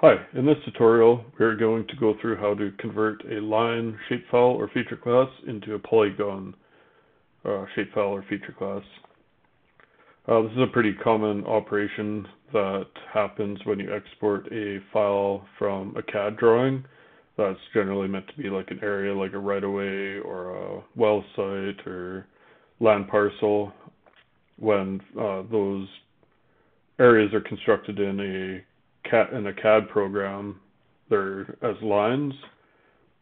Hi, in this tutorial we're going to go through how to convert a line shapefile or feature class into a polygon uh, shapefile or feature class. Uh, this is a pretty common operation that happens when you export a file from a CAD drawing that's generally meant to be like an area like a right-of-way or a well site or land parcel when uh, those areas are constructed in a In a CAD program, they're as lines,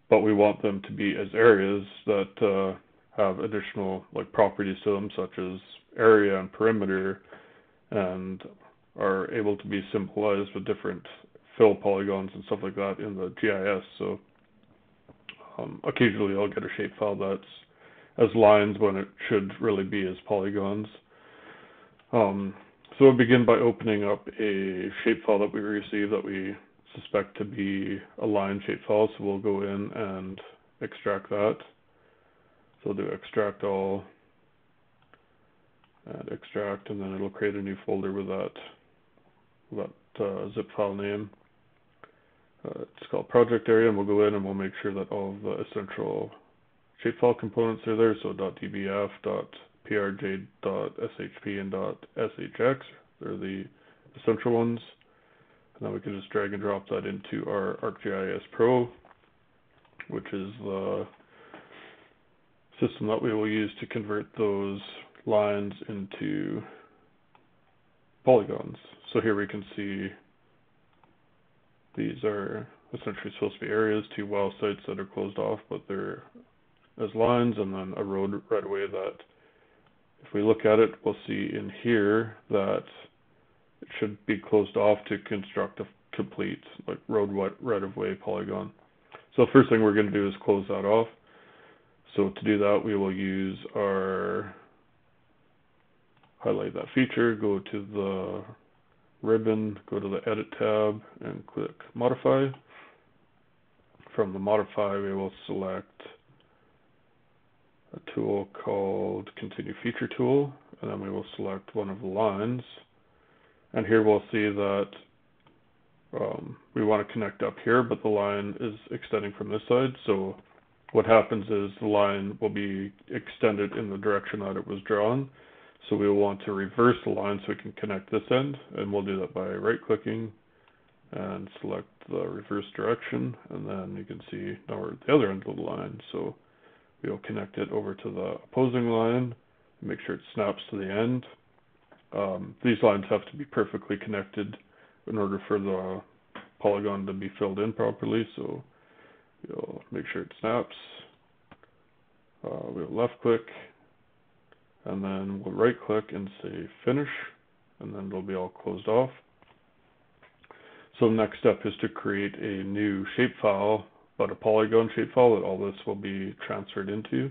but we want them to be as areas that uh, have additional like properties to them, such as area and perimeter, and are able to be symbolized with different fill polygons and stuff like that in the GIS. So um, occasionally I'll get a shapefile that's as lines when it should really be as polygons. Um, so we'll begin by opening up a shapefile that we received that we suspect to be a line shapefile. So we'll go in and extract that. So we'll do extract all and extract, and then it'll create a new folder with that, that uh, zip file name. Uh, it's called project area, and we'll go in and we'll make sure that all of the essential shapefile components are there. So .dbf, prj.shp and .shx. They're the essential ones. And then we can just drag and drop that into our ArcGIS Pro, which is the system that we will use to convert those lines into polygons. So here we can see these are essentially supposed to be areas, two well sites that are closed off, but they're as lines, and then a road right away that if we look at it, we'll see in here that it should be closed off to construct a complete like road right-of-way polygon. So the first thing we're going to do is close that off. So to do that, we will use our highlight that feature, go to the ribbon, go to the Edit tab, and click Modify. From the Modify, we will select a tool called Continue Feature Tool, and then we will select one of the lines. And here we'll see that um, we want to connect up here, but the line is extending from this side. So what happens is the line will be extended in the direction that it was drawn. So we will want to reverse the line so we can connect this end, and we'll do that by right-clicking and select the reverse direction, and then you can see now we're at the other end of the line. So We'll connect it over to the opposing line, make sure it snaps to the end. Um, these lines have to be perfectly connected in order for the polygon to be filled in properly, so you'll make sure it snaps. Uh, we'll left click, and then we'll right click and say finish, and then it'll be all closed off. So the next step is to create a new shapefile but a polygon shapefile that all this will be transferred into.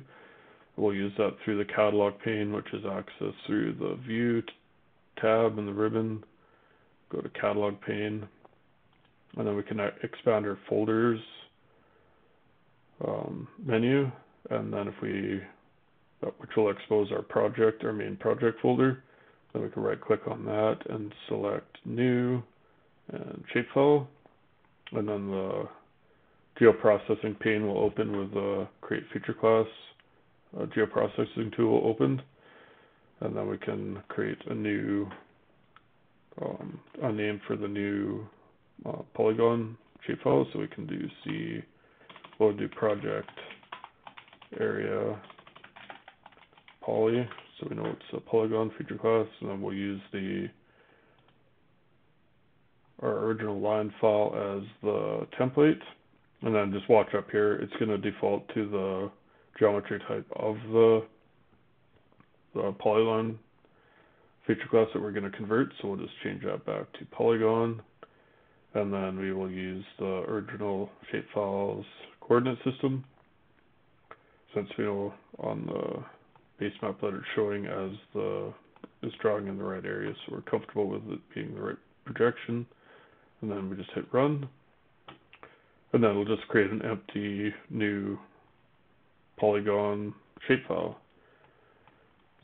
We'll use that through the catalog pane, which is accessed through the view tab in the ribbon. Go to catalog pane, and then we can expand our folders um, menu, and then if we, uh, which will expose our project, our main project folder, then we can right click on that and select new and shapefile, and then the geoprocessing pane will open with a create feature class a geoprocessing tool opened and then we can create a new um, a name for the new uh, polygon shapefile so we can do C we'll do project area poly. So we know it's a polygon feature class. And then we'll use the our original line file as the template and then just watch up here, it's going to default to the geometry type of the, the polygon feature class that we're going to convert. So we'll just change that back to polygon. And then we will use the original shapefiles coordinate system. Since we know on the base map that it's showing as the is drawing in the right area, so we're comfortable with it being the right projection. And then we just hit run. And then it'll just create an empty new polygon shapefile.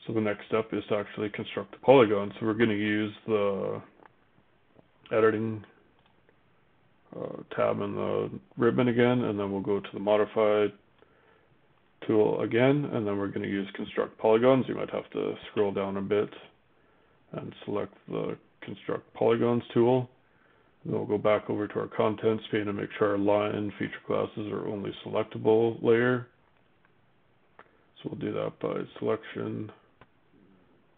So the next step is to actually construct a polygon. So we're going to use the editing uh, tab in the ribbon again, and then we'll go to the modify tool again, and then we're going to use construct polygons. You might have to scroll down a bit and select the construct polygons tool. Then we'll go back over to our contents pane and make sure our line feature classes are only selectable layer. So we'll do that by selection,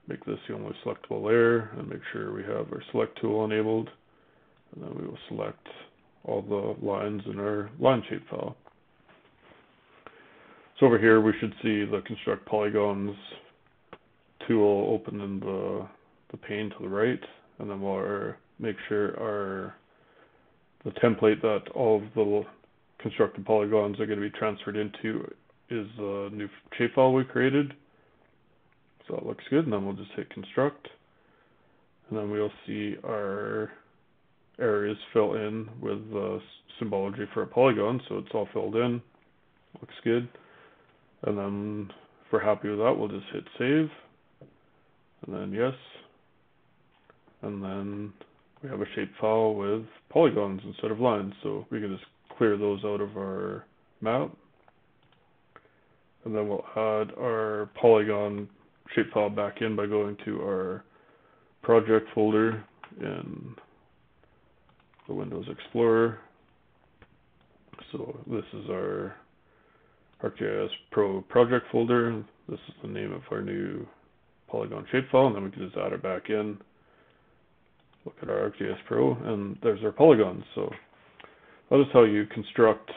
make this the only selectable layer, and make sure we have our select tool enabled. And then we will select all the lines in our line shapefile. So over here we should see the construct polygons tool open in the, the pane to the right, and then we'll make sure our the template that all of the constructed polygons are going to be transferred into is the new shapefile we created. So it looks good, and then we'll just hit construct, and then we'll see our areas fill in with the symbology for a polygon, so it's all filled in. Looks good. And then if we're happy with that, we'll just hit save, and then yes, and then we have a shapefile with polygons instead of lines, so we can just clear those out of our map. And then we'll add our polygon shapefile back in by going to our project folder in the Windows Explorer. So this is our ArcGIS Pro project folder. This is the name of our new polygon shapefile, and then we can just add it back in. Look at our ArcGIS Pro, and there's our polygons. So that is how you construct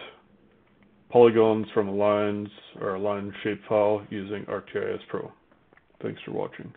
polygons from lines or a line shapefile using ArcGIS Pro. Thanks for watching.